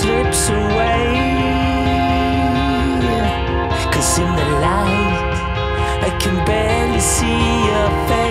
slips away. Cause in the light I can barely see your face.